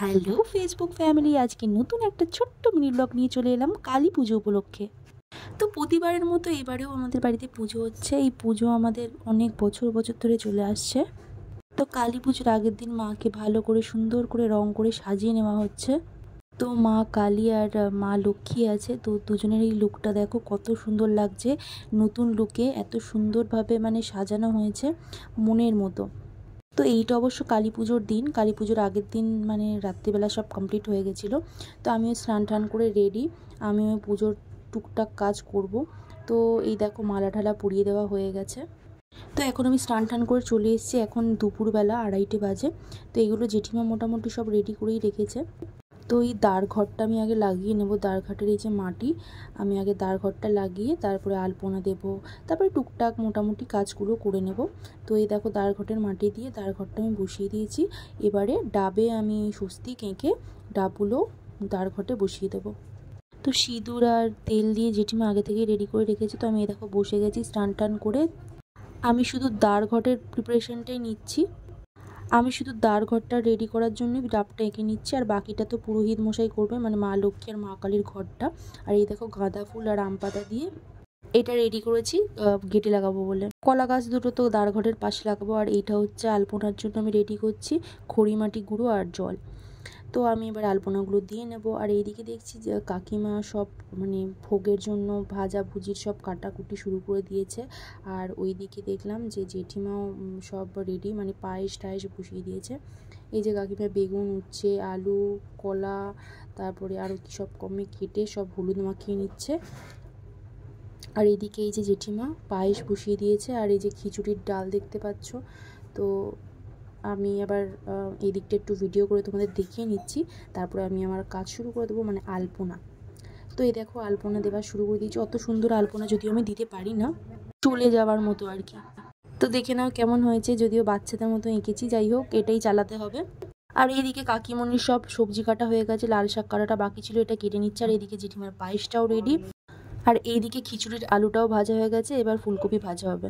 Hello Facebook family, আজকে নতুন একটা ছোট্ট মিনি ব্লগ নিয়ে চলে এলাম কালী পুজো উপলক্ষে। তো প্রতিবারের মতো এবারেও আমাদের বাড়িতে পুজো হচ্ছে। এই পুজো আমাদের অনেক বছর বছর ধরে চলে আসছে। তো কালী পুজোর আগের দিন মাকে ভালো করে, সুন্দর করে, রং করে সাজিয়ে নেওয়া হচ্ছে। তো মা কালী আর মা লক্ষ্মী আছে, তো দুজনের এই লুকটা দেখো কত সুন্দর লাগছে। নতুন লুকে এত সুন্দরভাবে মানে সাজানো হয়েছে মনের মতো। তো এইটা অবশ্য কালী পুজোর দিন। কালী পুজোর আগের দিন মানে রাত্রিবেলা সব কমপ্লিট হয়ে গেছিল। তো আমিও স্নান টান করে রেডি আমি ওই পুজোর টুকটাক কাজ করব। তো এই দেখো মালা ঢালা পুড়িয়ে দেওয়া হয়ে গেছে। তো এখন আমি স্নান টান করে চলে এসেছি এখন দুপুরবেলা আড়াইটে বাজে। তো এগুলো জেঠিমা মোটামুটি সব রেডি করেই রেখেছে। তো এই দাঁড় ঘরটা আমি আগে লাগিয়ে নেব দাঁড় ঘাটের এই যে মাটি, আমি আগে দাঁড় ঘরটা লাগিয়ে তারপরে আলপনা দেব, তারপরে টুকটাক মোটামুটি কাজগুলো করে নেব। তো এই দেখো দাঁড় ঘটের মাটি দিয়ে দাঁড় ঘরটা আমি বসিয়ে দিয়েছি, এবারে ডাবে আমি স্বস্তি কেঁকে ডাবগুলো দাঁড় ঘটে বসিয়ে দেবো। তো সিঁদুর আর তেল দিয়ে জেঠিমা আগে থেকেই রেডি করে রেখেছি, তো আমি এই দেখো বসে গেছি স্নান টান করে। আমি শুধু দাঁড় ঘটের প্রিপারেশনটাই নিচ্ছি। আমি শুধু দ্বার ঘরটা রেডি করার জন্যই ডাবটা এঁকে নিচ্ছি, আর বাকিটা তো পুরোহিত মশাই করবে মানে মা লক্ষ্মী আর মা কালীর ঘরটা। আর এই দেখো গাঁদা ফুল আর আম পাতা দিয়ে এটা রেডি করেছি গেটে লাগাবো বলে। কলা গাছ দুটো তো দ্বার ঘরের পাশে লাগাবো, আর এটা হচ্ছে আলপনার জন্য আমি রেডি করছি খড়ি মাটি গুঁড়ো আর জল। তো আমি এবার আলপনাগুলো দিয়ে নেব। আর এইদিকে দেখছি যে কাকিমা সব মানে ভোগের জন্য ভাজা, ভুজির সব কাটাকুটি শুরু করে দিয়েছে। আর ওই দিকে দেখলাম যে জেঠিমাও সব রেডি মানে পায়েস টায়েস বসিয়ে দিয়েছে। এই যে কাকিমা বেগুন, উচ্ছে, আলু, কলা, তারপরে আরও কি সব কমে কেটে সব হলুদ মাখিয়ে নিচ্ছে। আর এদিকে এই যে জেঠিমা পায়েস বসিয়ে দিয়েছে। আর এই যে খিচুড়ির ডাল দেখতে পাচ্ছ। তো আমি আবার এই দিকটা একটু ভিডিও করে তোমাদের দেখিয়ে নিচ্ছি। তারপরে আমি আমার কাজ শুরু করে দেবো মানে আলপনা। তো এই দেখো, আলপনা দেওয়া শুরু করে দিয়েছি। অত সুন্দর আলপনা যদিও আমি দিতে পারি না চলে যাওয়ার মতো আর কি। তো দেখে নাও কেমন হয়েছে, যদিও বাচ্চাদের মতো এঁকেছি, যাই হোক, এটাই চালাতে হবে। আর এইদিকে কাকিমণির সব সবজি কাটা হয়ে গেছে, লাল শাক কাটাটা বাকি ছিল, এটা কেটে নিচ্ছে। আর এইদিকে জেঠিমার পায়েসটাও রেডি আর এইদিকে খিচুড়ির আলুটাও ভাজা হয়ে গেছে, এবার ফুলকপি ভাজা হবে।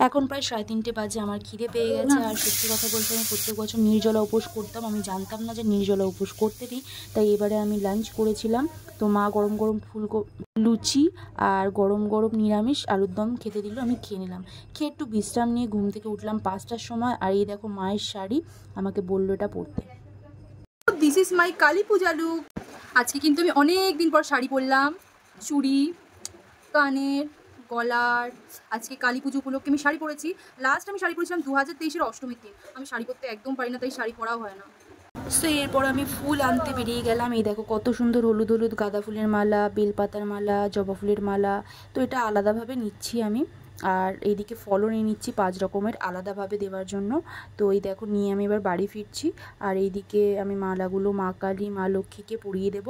এখন প্রায় সাড়ে তিনটে বাজে, আমার খিদে পেয়ে গেছে। আর সত্যি কথা বলতে আমি প্রত্যেক বছর নির্জলা উপোস করতাম। আমি জানতাম না যে নির্জলা উপোস করতে দিই। তাই এবারে আমি লাঞ্চ করেছিলাম। তো মা গরম গরম ফুলকপি লুচি আর গরম গরম নিরামিষ আলুর দম খেতে দিল, আমি খেয়ে নিলাম। খেয়ে একটু বিশ্রাম নিয়ে ঘুম থেকে উঠলাম পাঁচটার সময়। আর এই দেখো মায়ের শাড়ি, আমাকে বলল এটা পরতে। This is my Kali Puja look আজকে কিন্তু আমি অনেক দিন পর শাড়ি পরলাম। চুড়ি, কানের গলার, আজকে কালী পুজো উপলক্ষে আমি শাড়ি পরেছি। লাস্ট আমি শাড়ি পরেছিলাম দু হাজার তেইশের অষ্টমীর দিন। আমি শাড়ি পরতে একদম পারি না, তাই শাড়ি পরাও হয় না। সো এরপর আমি ফুল আনতে বেরিয়ে গেলাম। এই দেখো, কত সুন্দর হলুদ হলুদ গাঁদা ফুলের মালা, বেলপাতার মালা, জবা ফুলের মালা। তো এটা আলাদাভাবে নিচ্ছি আমি। আর এইদিকে ফলও নিয়ে নিচ্ছি পাঁচ রকমের আলাদাভাবে দেওয়ার জন্য। তো এই দেখো, নিয়ে আমি এবার বাড়ি ফিরছি। আর এইদিকে আমি মালাগুলো মা কালী, মা লক্ষ্মীকে পরিয়ে দেব।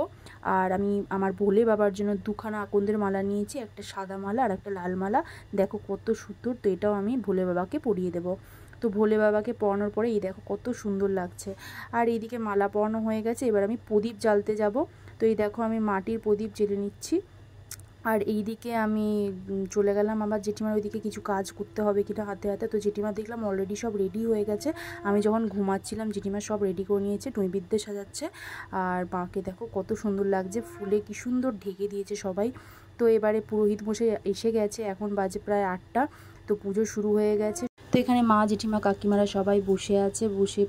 আর আমি আমার ভোলে বাবার জন্য দুখানা আকন্দের মালা নিয়েছি, একটা সাদা মালা আর একটা লাল মালা। দেখো কত সুন্দর, তো এটাও আমি ভোলে বাবাকে পরিয়ে দেবো। তো ভোলে বাবাকে পরানোর পরে এই দেখো কত সুন্দর লাগছে। আর এইদিকে মালা পরানো হয়ে গেছে, এবার আমি প্রদীপ জ্বালতে যাব। তো এই দেখো আমি মাটির প্রদীপ জেলে নিচ্ছি। আর এই দিকে আমি চলে গেলাম। আবার জেঠিমার ওইদিকে কিছু কাজ করতে হবে কিনা হাতে হাতে। তো জেঠিমা দেখলাম অলরেডি সব রেডি হয়ে গেছে। আমি যখন ঘুমাচ্ছিলাম, জেঠিমা সব রেডি করে নিয়েছে। টুঁইবিদ্যে সাজাচ্ছে। আর মাকে দেখো কত সুন্দর লাগছে। ফুলে কি সুন্দর ঢেকে দিয়েছে সবাই। তো এবারে পুরোহিত বসে এসে গেছে। এখন বাজে প্রায় আটটা। তো পুজো শুরু হয়ে গেছে। এখানে মা, জেঠিমা, কাকিমারা সবাই বসে আছে, বসে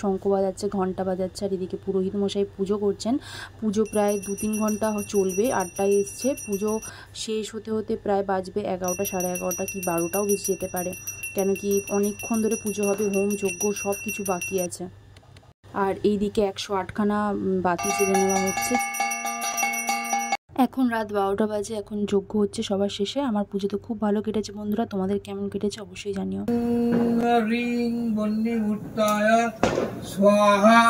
শঙ্খ বাজাচ্ছে ঘণ্টা বাজাচ্ছে, আর এদিকে পুরোহিত মশাই পুজো করছেন। পুজো প্রায় দু তিন ঘণ্টা চলবে, আটটায় এসছে। পুজো শেষ হতে হতে প্রায় বাজবে এগারোটা, সাড়ে এগারোটা কি বারোটাও বেশি যেতে পারে। কেন কি অনেকক্ষণ ধরে পুজো হবে, হোম, যজ্ঞ সব কিছু বাকি আছে। আর এইদিকে একশো আটখানা বাতি জেলে নেওয়া হচ্ছে। এখন রাত বারোটা বাজে, এখন যোগ্য হচ্ছে সবার শেষে। আমার পুজো তো খুব ভালো কেটেছে বন্ধুরা, তোমাদের কেমন কেটেছে অবশ্যই জানিও। স্বাহা